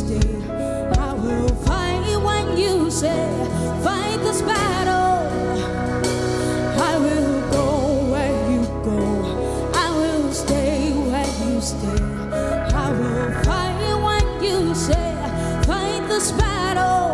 I will fight when you say, fight this battle. I will go where you go. I will stay where you stay. I will fight when you say, fight this battle.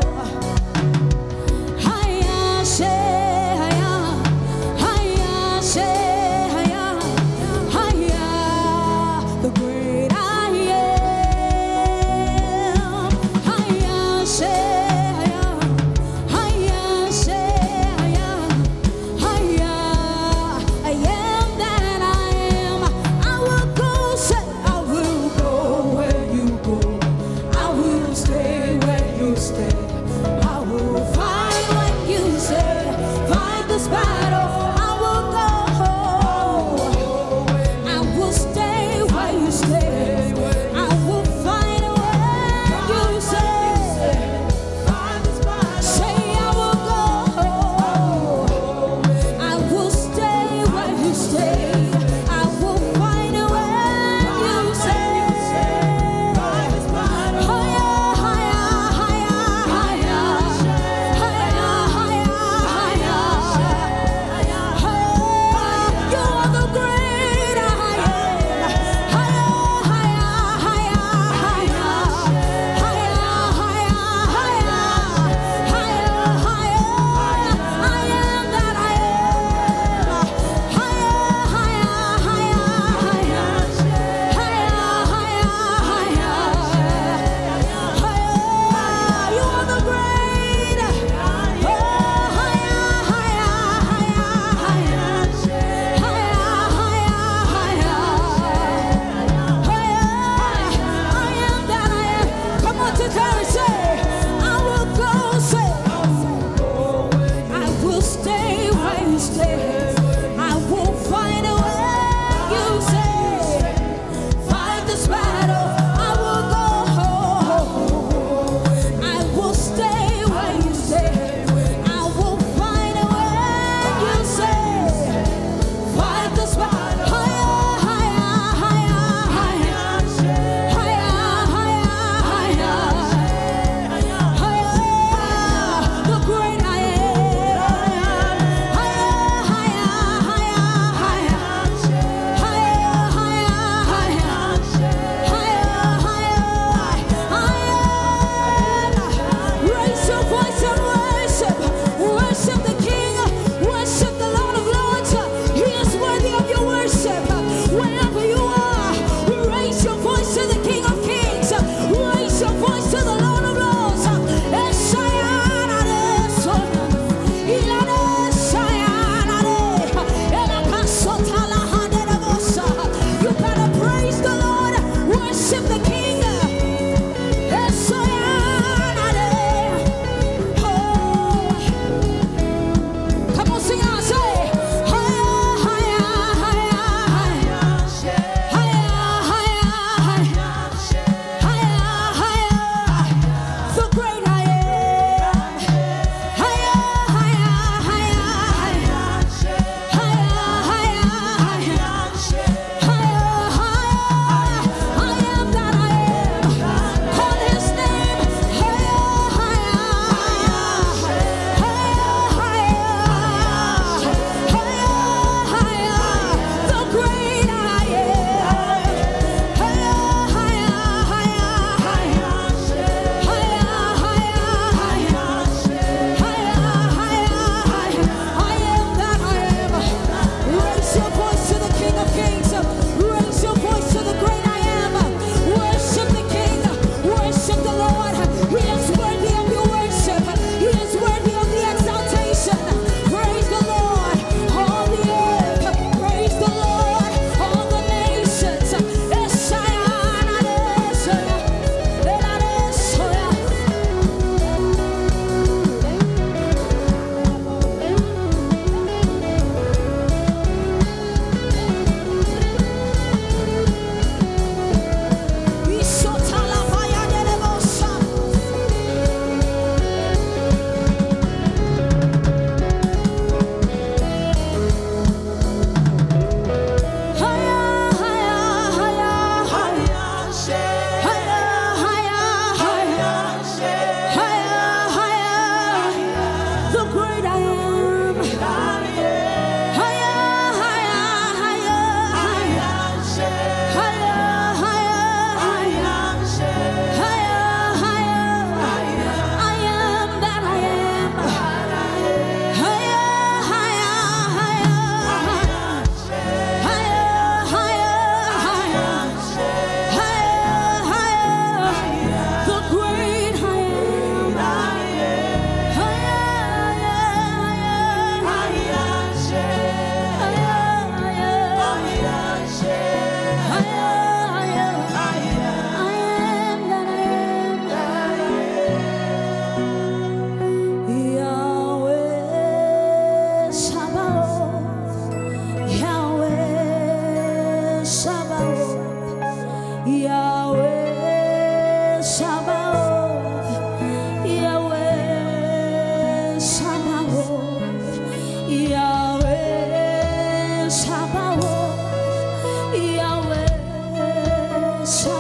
So